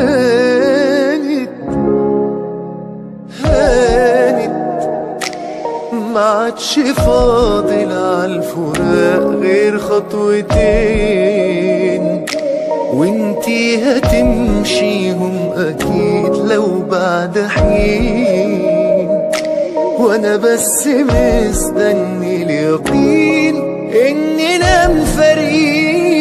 هانت هانت. ما عادش فاضل عالفراق غير خطوتين. وانتي هتمشيهم أكيد لو بعد حين. وأنا بس مستني اليقين إننا مفارقين.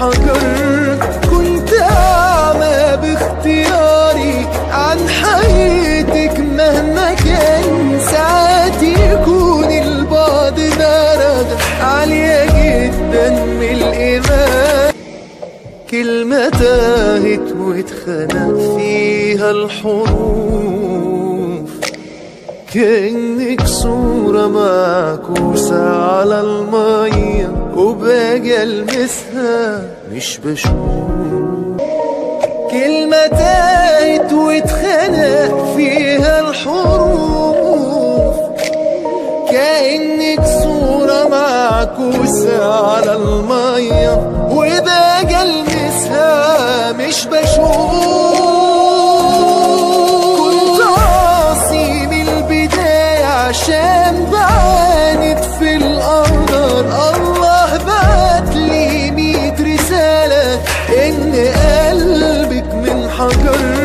قلبك من حجر كنت أعمى باختياري عن حياتك مهما كان. ساعات يكون البعد درجة عالية جدا من الإيمان. كلمة تاهت واتخنق فيها الحروف. كأنك صورة معكوسة على وباجي ألمسها مش بشوف كلمة تاهت واتخنق فيها الحروف كأنك صورة معكوسة على المية وباجي مش بشوف daha gör